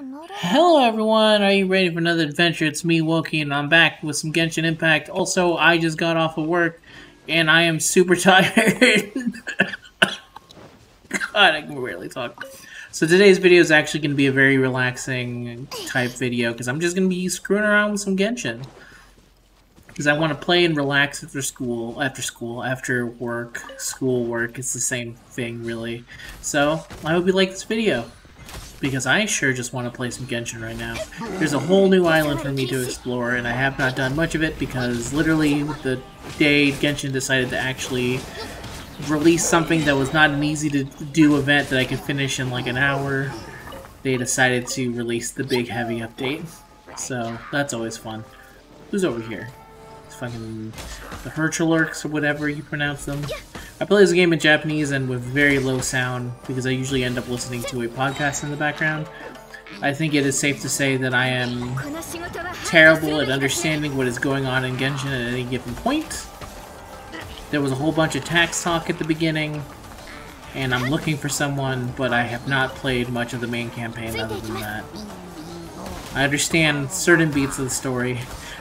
Hello everyone, are you ready for another adventure? It's me, Wokey, and I'm back with some Genshin Impact. Also, I just got off of work, and I am super tired. God, I can barely talk. So today's video is actually going to be a very relaxing type video, because I'm just going to be screwing around with some Genshin. Because I want to play and relax after school, after school, after work, school work, it's the same thing, really. So, I hope you like this video because I sure just want to play some Genshin right now. There's a whole new island for me to explore, and I have not done much of it because literally the day Genshin decided to actually release something that was not an easy to do event that I could finish in like an hour, they decided to release the big heavy update. So that's always fun. Who's over here? It's fucking the Herchlurks or whatever you pronounce them. I play this game in Japanese and with very low sound because I usually end up listening to a podcast in the background. I think it is safe to say that I am terrible at understanding what is going on in Genshin at any given point. There was a whole bunch of tax talk at the beginning, and I'm looking for someone, but I have not played much of the main campaign other than that. I understand certain beats of the story.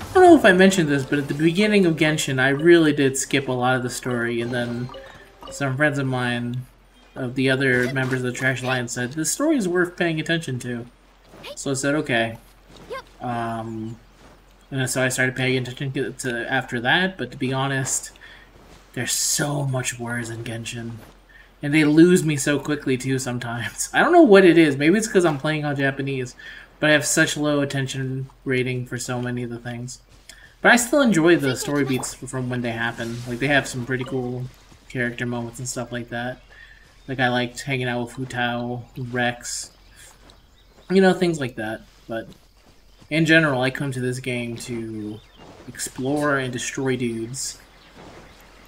I don't know if I mentioned this, but at the beginning of Genshin, I really did skip a lot of the story, and then some friends of mine of the other members of the Trash Alliance said, this story is worth paying attention to. So I said, okay. Um, and so I started paying attention to, to after that, but to be honest, there's so much words in Genshin. And they lose me so quickly too sometimes. I don't know what it is. Maybe it's because I'm playing on Japanese, but I have such low attention rating for so many of the things. But I still enjoy the story beats from when they happen. Like they have some pretty cool character moments and stuff like that. Like I liked hanging out with Hu Tao, Rex, you know, things like that. But in general, I come to this game to explore and destroy dudes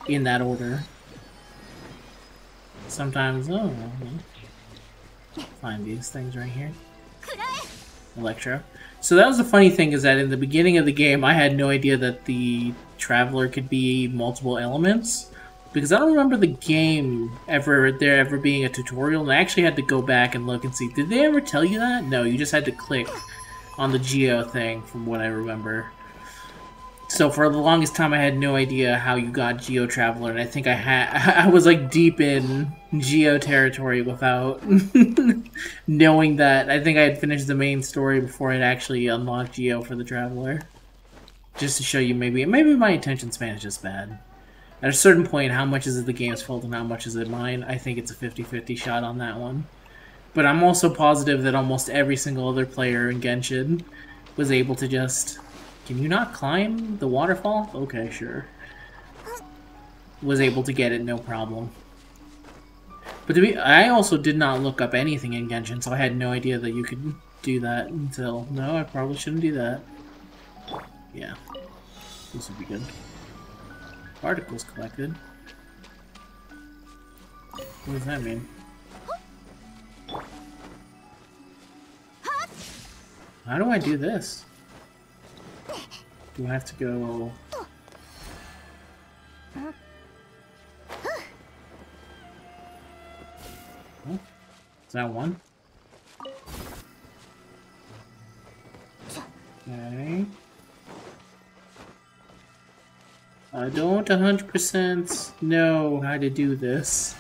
in that order. Sometimes, oh, find these things right here. Electro. So that was the funny thing is that in the beginning of the game, I had no idea that the Traveler could be multiple elements because I don't remember the game ever there ever being a tutorial, and I actually had to go back and look and see. Did they ever tell you that? No, you just had to click on the Geo thing, from what I remember. So for the longest time, I had no idea how you got Geo Traveler, and I think I had I was like deep in Geo territory without knowing that. I think I had finished the main story before I'd actually unlocked Geo for the Traveler. Just to show you, maybe maybe my attention span is just bad. At a certain point, how much is it the game's fault and how much is it mine? I think it's a 50-50 shot on that one. But I'm also positive that almost every single other player in Genshin was able to just... Can you not climb the waterfall? Okay, sure. Was able to get it, no problem. But be, I also did not look up anything in Genshin, so I had no idea that you could do that until... No, I probably shouldn't do that. Yeah. This would be good. Particles collected. What does that mean? How do I do this? I have to go... Is that one? Okay. I don't 100% know how to do this.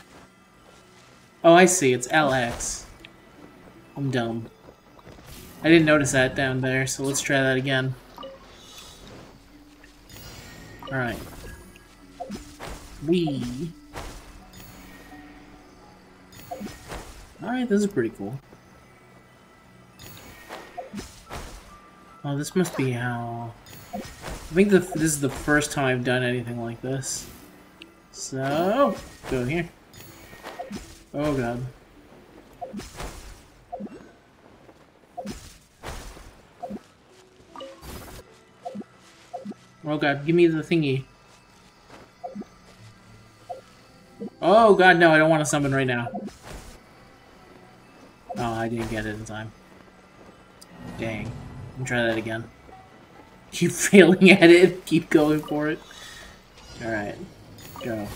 Oh, I see. It's LX. I'm dumb. I didn't notice that down there, so let's try that again. Alright. We. Alright, this is pretty cool. Oh, this must be how... I think the, this is the first time I've done anything like this. So, go here. Oh god. Oh god, give me the thingy. Oh god, no, I don't want to summon right now. Oh, I didn't get it in time. Dang. Me try that again. Keep failing at it. Keep going for it. Alright. Go.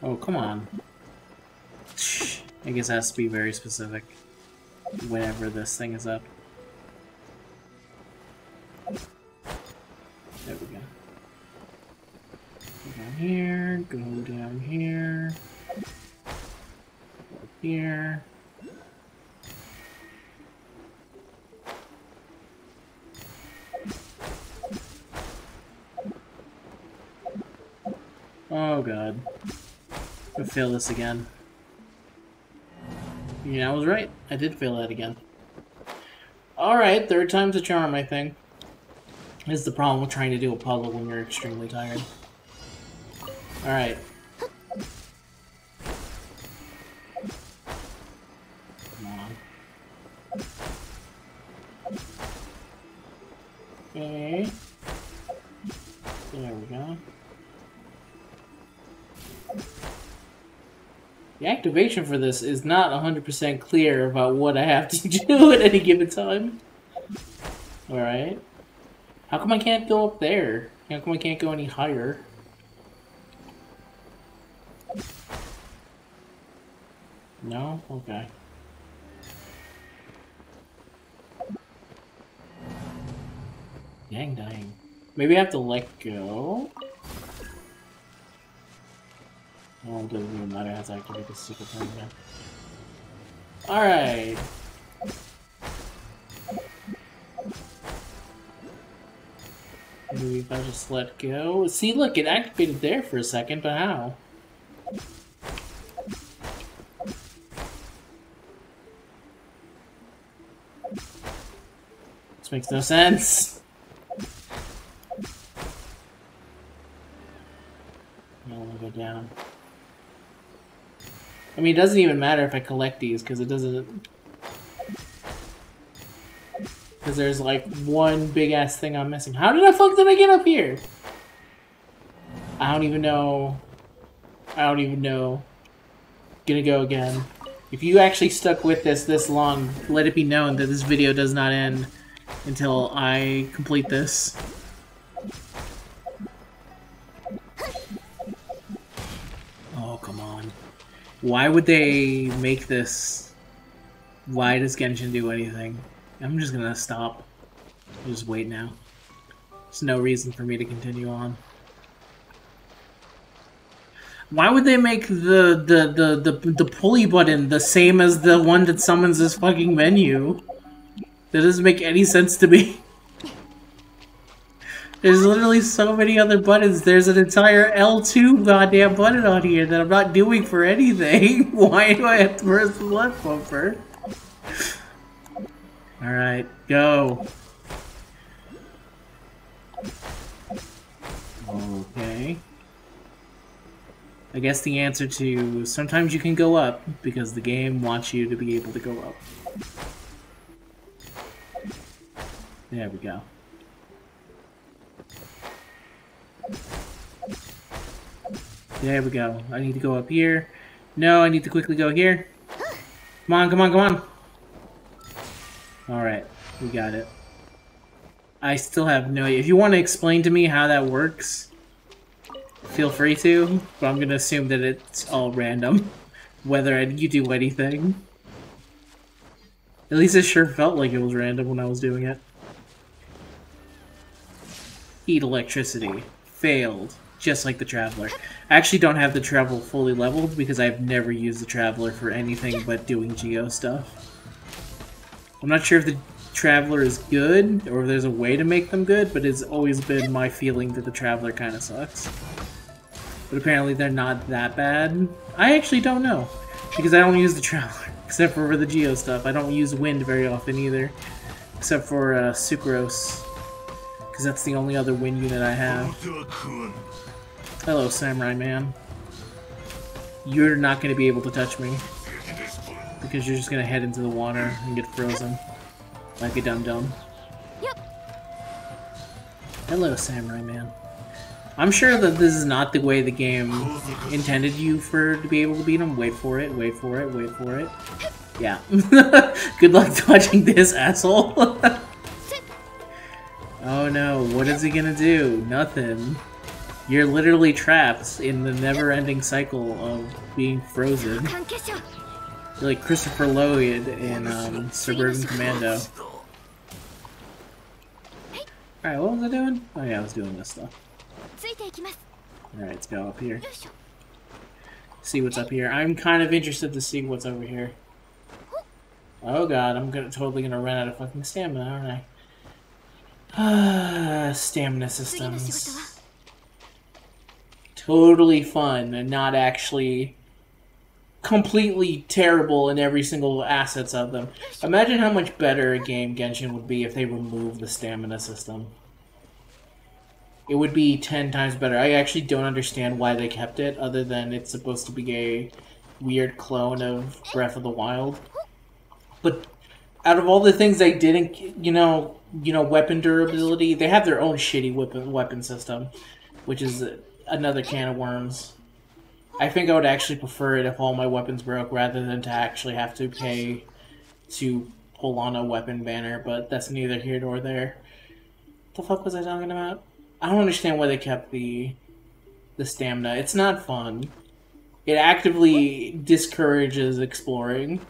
Oh, come on. I guess it has to be very specific whenever this thing is up. There we go. Go down here, go down here, go up here. Oh god. I fail this again. Yeah, I was right. I did fail that again. Alright, third time's a charm, I think. This is the problem with trying to do a puzzle when you're extremely tired. Alright. Okay. There we go. The activation for this is not 100% clear about what I have to do at any given time. Alright. How come I can't go up there? How come I can't go any higher? No? Okay. Dang, dying. Maybe I have to let go? Oh, it doesn't even matter, I have to activate the secret thing now. Alright. Maybe if I just let go. See, look, it activated there for a second, but how? This makes no sense. I want to go down. I mean, it doesn't even matter if I collect these, because it doesn't... Because there's like one big ass thing I'm missing. How did I fuck did I get up here? I don't even know. I don't even know. Gonna go again. If you actually stuck with this this long, let it be known that this video does not end until I complete this. Why would they make this? Why does Genshin do anything? I'm just gonna stop. Just wait now. There's no reason for me to continue on. Why would they make the the, the, the, the pulley button the same as the one that summons this fucking menu? That doesn't make any sense to me. There's literally so many other buttons. There's an entire L2 goddamn button on here that I'm not doing for anything. Why do I have to press the left bumper? Alright, go. Okay. I guess the answer to sometimes you can go up because the game wants you to be able to go up. There we go. There we go. I need to go up here. No, I need to quickly go here. Come on, come on, come on. Alright, we got it. I still have no idea. If you want to explain to me how that works, feel free to, but I'm going to assume that it's all random, whether you do anything. At least it sure felt like it was random when I was doing it. Eat electricity. Failed. Just like the Traveler. I actually don't have the Traveler fully leveled because I've never used the Traveler for anything but doing Geo stuff. I'm not sure if the Traveler is good, or if there's a way to make them good, but it's always been my feeling that the Traveler kind of sucks. But apparently they're not that bad. I actually don't know, because I don't use the Traveler, except for the Geo stuff. I don't use Wind very often either, except for uh, Sucrose, because that's the only other Wind unit I have. Hello, Samurai Man. You're not going to be able to touch me because you're just gonna head into the water and get frozen. Like a dum-dum. Yep. Hello, Samurai Man. I'm sure that this is not the way the game intended you for to be able to beat him. Wait for it, wait for it, wait for it. Yeah. Good luck dodging this, asshole. no, what is he gonna do? Nothing. You're literally trapped in the never-ending cycle of being frozen. You're like Christopher Lloyd in um, Suburban Commando. Alright, what was I doing? Oh yeah, I was doing this stuff. Alright, let's go up here. See what's up here. I'm kind of interested to see what's over here. Oh god, I'm gonna, totally gonna run out of fucking stamina, aren't I? Stamina systems. Totally fun and not actually completely terrible in every single assets of them. Imagine how much better a game Genshin would be if they removed the stamina system. It would be ten times better. I actually don't understand why they kept it, other than it's supposed to be a weird clone of Breath of the Wild. But out of all the things they didn't, you know, you know, weapon durability, they have their own shitty weapon weapon system, which is another can of worms. I think I would actually prefer it if all my weapons broke rather than to actually have to pay to pull on a weapon banner, but that's neither here nor there. The fuck was I talking about? I don't understand why they kept the the stamina. It's not fun. It actively discourages exploring.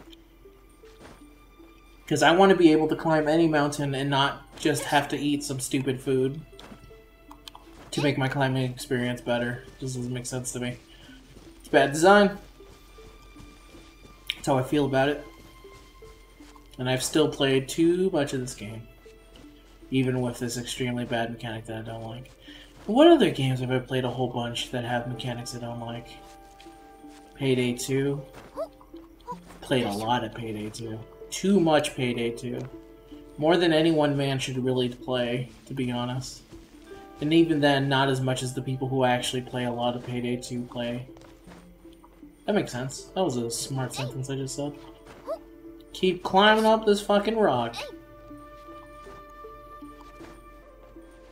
Because I want to be able to climb any mountain and not just have to eat some stupid food to make my climbing experience better. This doesn't make sense to me. It's bad design. That's how I feel about it. And I've still played too much of this game. Even with this extremely bad mechanic that I don't like. What other games have I played a whole bunch that have mechanics I don't like? Payday 2. Played a lot of Payday 2. Too much Payday 2. More than any one man should really play, to be honest. And even then, not as much as the people who actually play a lot of Payday 2 play. That makes sense. That was a smart sentence I just said. Keep climbing up this fucking rock.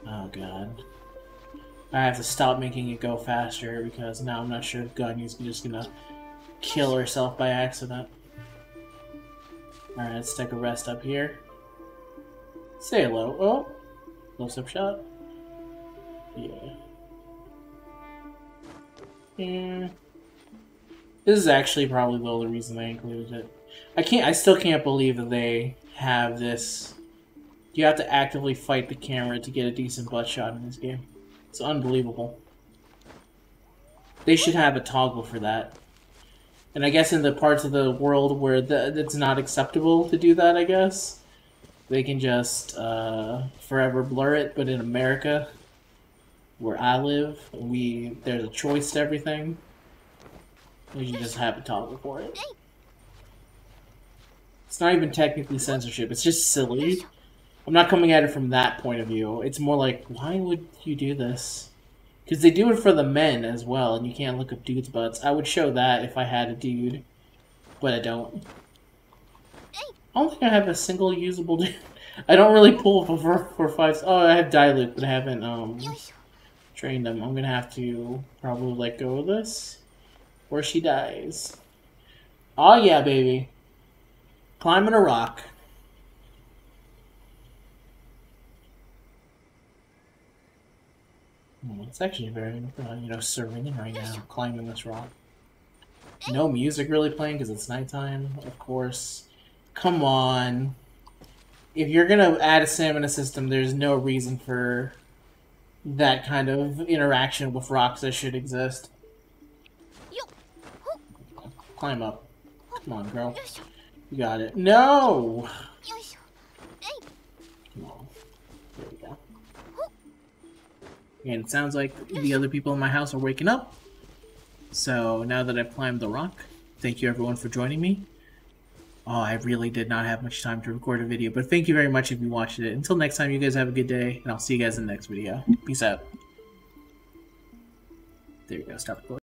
Oh god. I have to stop making it go faster because now I'm not sure if Ganyu's just gonna kill herself by accident. Alright, let's take a rest up here. Say hello. Oh! Close-up shot. Yeah. Yeah. This is actually probably the only reason I included it. I can't. I still can't believe that they have this. You have to actively fight the camera to get a decent butt shot in this game. It's unbelievable. They should have a toggle for that. And I guess in the parts of the world where the, it's not acceptable to do that, I guess, they can just uh, forever blur it. But in America, where I live, we there's a choice to everything. You should just have a toggle for it. It's not even technically censorship, it's just silly. I'm not coming at it from that point of view. It's more like, why would you do this? Because they do it for the men as well, and you can't look up dudes' butts. I would show that if I had a dude, but I don't. I don't think I have a single usable dude. I don't really pull for, for five. Oh, I have Diluc, but I haven't um trained them. I'm gonna have to probably let go of this where she dies. Oh yeah, baby. Climbing a rock. It's actually very, uh, you know, serene right now, climbing this rock. No music really playing because it's nighttime, of course. Come on. If you're gonna add a stamina system, there's no reason for that kind of interaction with rocks that should exist. Climb up. Come on, girl. You got it. No! And it sounds like the other people in my house are waking up. So now that I've climbed the rock, thank you everyone for joining me. Oh, I really did not have much time to record a video, but thank you very much if you watched it. Until next time, you guys have a good day, and I'll see you guys in the next video. Peace out. There you go, stop recording.